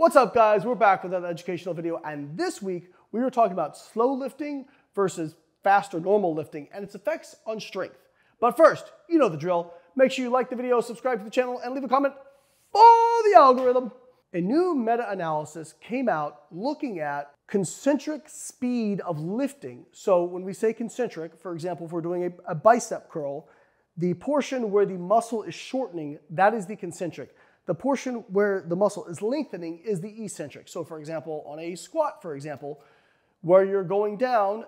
What's up guys? We're back with another educational video and this week we were talking about slow lifting versus fast or normal lifting and its effects on strength. But first, you know the drill. Make sure you like the video, subscribe to the channel, and leave a comment for the algorithm. A new meta-analysis came out looking at concentric speed of lifting. So when we say concentric, for example, if we're doing a, a bicep curl, the portion where the muscle is shortening, that is the concentric. The portion where the muscle is lengthening is the eccentric. So for example, on a squat, for example, where you're going down,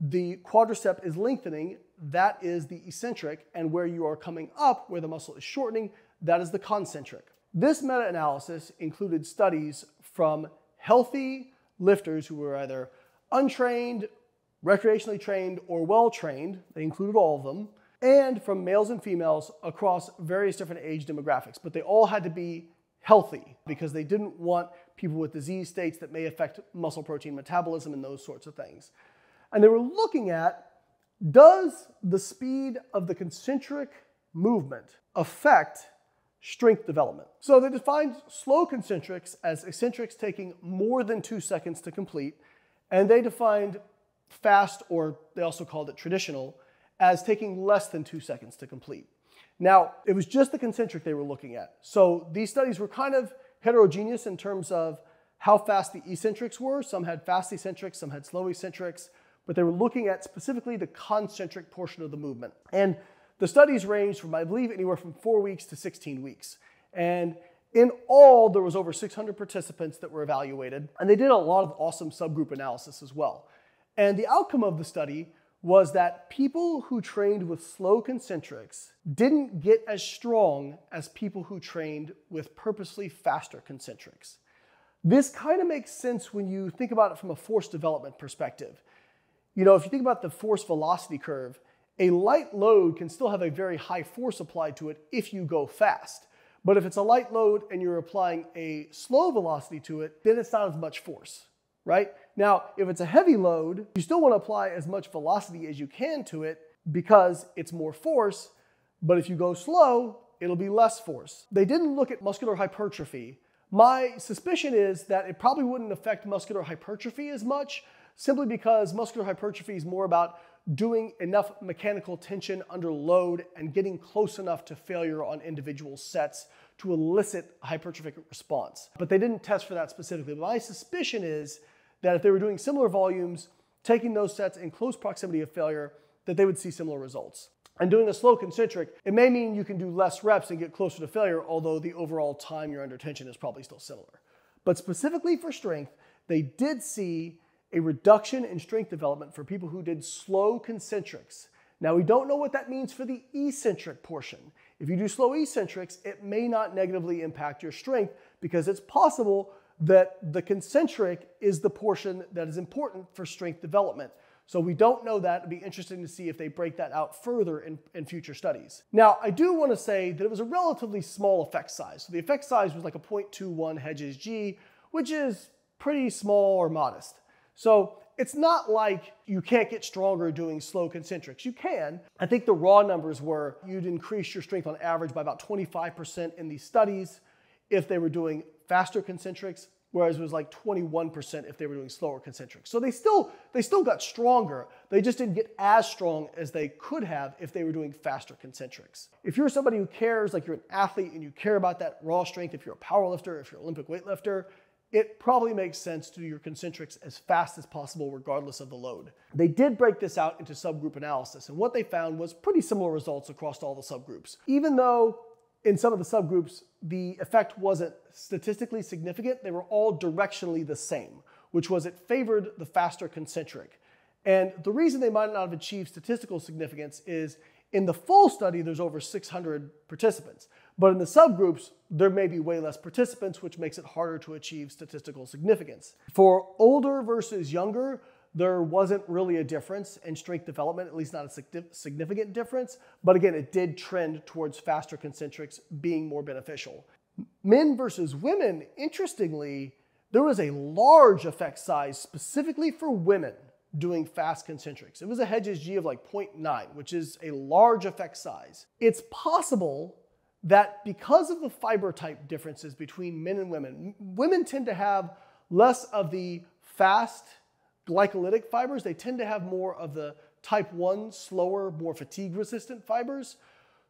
the quadricep is lengthening, that is the eccentric, and where you are coming up, where the muscle is shortening, that is the concentric. This meta-analysis included studies from healthy lifters who were either untrained, recreationally trained, or well-trained, they included all of them, and from males and females across various different age demographics. But they all had to be healthy because they didn't want people with disease states that may affect muscle protein metabolism and those sorts of things. And they were looking at does the speed of the concentric movement affect strength development? So they defined slow concentrics as eccentrics taking more than two seconds to complete, and they defined fast, or they also called it traditional, as taking less than two seconds to complete. Now, it was just the concentric they were looking at. So these studies were kind of heterogeneous in terms of how fast the eccentrics were. Some had fast eccentrics, some had slow eccentrics, but they were looking at specifically the concentric portion of the movement. And the studies ranged from, I believe, anywhere from four weeks to 16 weeks. And in all, there was over 600 participants that were evaluated, and they did a lot of awesome subgroup analysis as well. And the outcome of the study was that people who trained with slow concentrics didn't get as strong as people who trained with purposely faster concentrics. This kind of makes sense when you think about it from a force development perspective. You know, if you think about the force velocity curve, a light load can still have a very high force applied to it if you go fast. But if it's a light load and you're applying a slow velocity to it, then it's not as much force, right? Now, if it's a heavy load, you still want to apply as much velocity as you can to it because it's more force, but if you go slow, it'll be less force. They didn't look at muscular hypertrophy. My suspicion is that it probably wouldn't affect muscular hypertrophy as much, simply because muscular hypertrophy is more about doing enough mechanical tension under load and getting close enough to failure on individual sets to elicit hypertrophic response. But they didn't test for that specifically. My suspicion is that if they were doing similar volumes, taking those sets in close proximity of failure, that they would see similar results. And doing a slow concentric, it may mean you can do less reps and get closer to failure, although the overall time you're under tension is probably still similar. But specifically for strength, they did see a reduction in strength development for people who did slow concentrics. Now, we don't know what that means for the eccentric portion. If you do slow eccentrics, it may not negatively impact your strength because it's possible that the concentric is the portion that is important for strength development. So we don't know that. It'd be interesting to see if they break that out further in, in future studies. Now, I do want to say that it was a relatively small effect size. So the effect size was like a 0.21 Hedges G, which is pretty small or modest. So it's not like you can't get stronger doing slow concentrics. You can. I think the raw numbers were you'd increase your strength on average by about 25% in these studies if they were doing faster concentrics, whereas it was like 21% if they were doing slower concentrics. So they still, they still got stronger. They just didn't get as strong as they could have if they were doing faster concentrics. If you're somebody who cares, like you're an athlete and you care about that raw strength, if you're a power lifter, if you're an Olympic weightlifter, it probably makes sense to do your concentrics as fast as possible regardless of the load. They did break this out into subgroup analysis, and what they found was pretty similar results across all the subgroups. Even though in some of the subgroups, the effect wasn't statistically significant. They were all directionally the same, which was it favored the faster concentric. And the reason they might not have achieved statistical significance is in the full study, there's over 600 participants. But in the subgroups, there may be way less participants, which makes it harder to achieve statistical significance. For older versus younger, there wasn't really a difference in strength development, at least not a significant difference. But again, it did trend towards faster concentrics being more beneficial. Men versus women, interestingly, there was a large effect size specifically for women doing fast concentrics. It was a Hedges G of like 0.9, which is a large effect size. It's possible that because of the fiber type differences between men and women, women tend to have less of the fast glycolytic fibers. They tend to have more of the type 1, slower, more fatigue resistant fibers.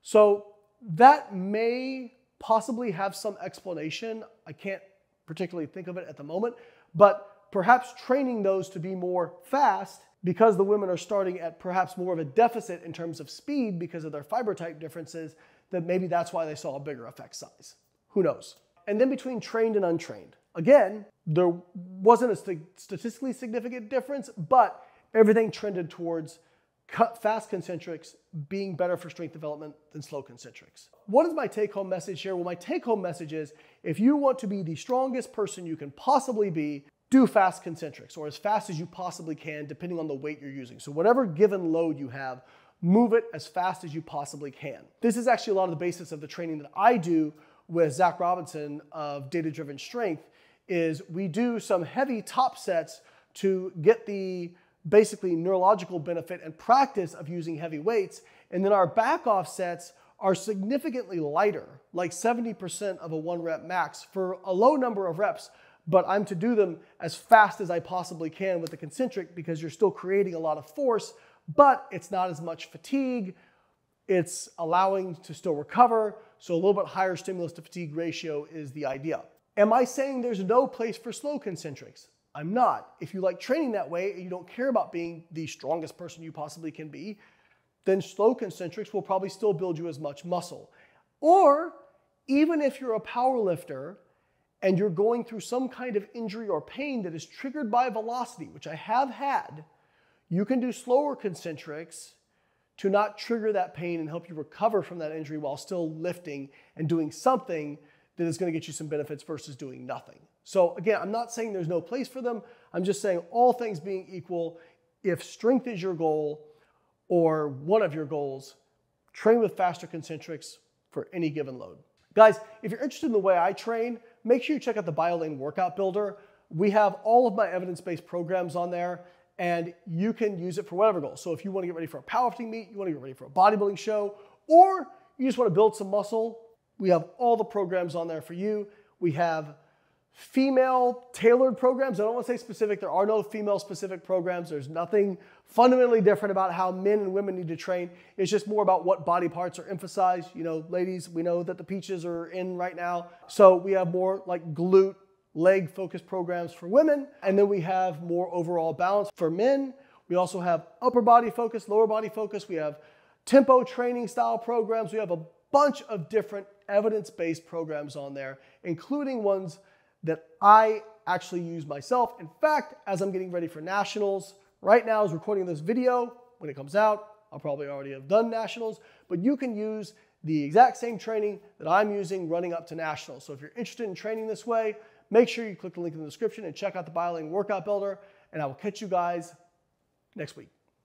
So that may possibly have some explanation. I can't particularly think of it at the moment, but perhaps training those to be more fast because the women are starting at perhaps more of a deficit in terms of speed because of their fiber type differences, that maybe that's why they saw a bigger effect size. Who knows? And then between trained and untrained, again, there wasn't a statistically significant difference, but everything trended towards fast concentrics being better for strength development than slow concentrics. What is my take home message here? Well, my take home message is if you want to be the strongest person you can possibly be, do fast concentrics or as fast as you possibly can, depending on the weight you're using. So, whatever given load you have, move it as fast as you possibly can. This is actually a lot of the basis of the training that I do with Zach Robinson of Data Driven Strength is we do some heavy top sets to get the basically neurological benefit and practice of using heavy weights. And then our back off sets are significantly lighter, like 70% of a one rep max for a low number of reps. But I'm to do them as fast as I possibly can with the concentric because you're still creating a lot of force, but it's not as much fatigue. It's allowing to still recover. So a little bit higher stimulus to fatigue ratio is the idea. Am I saying there's no place for slow concentrics? I'm not. If you like training that way and you don't care about being the strongest person you possibly can be, then slow concentrics will probably still build you as much muscle. Or even if you're a power lifter and you're going through some kind of injury or pain that is triggered by velocity, which I have had, you can do slower concentrics to not trigger that pain and help you recover from that injury while still lifting and doing something that is going to get you some benefits versus doing nothing. So again, I'm not saying there's no place for them. I'm just saying all things being equal, if strength is your goal or one of your goals, train with faster concentrics for any given load. Guys, if you're interested in the way I train, make sure you check out the Biolayne Workout Builder. We have all of my evidence-based programs on there and you can use it for whatever goal. So if you want to get ready for a powerlifting meet, you want to get ready for a bodybuilding show, or you just want to build some muscle, we have all the programs on there for you. We have female tailored programs. I don't want to say specific. There are no female specific programs. There's nothing fundamentally different about how men and women need to train. It's just more about what body parts are emphasized. You know, ladies, we know that the peaches are in right now. So we have more like glute, leg focused programs for women. And then we have more overall balance for men. We also have upper body focus, lower body focus. We have tempo training style programs. We have a bunch of different evidence based programs on there, including ones that I actually use myself. In fact, as I'm getting ready for nationals, right now is recording this video. When it comes out, I'll probably already have done nationals, but you can use the exact same training that I'm using running up to nationals. So if you're interested in training this way, make sure you click the link in the description and check out the Biolayne Workout Builder, and I will catch you guys next week.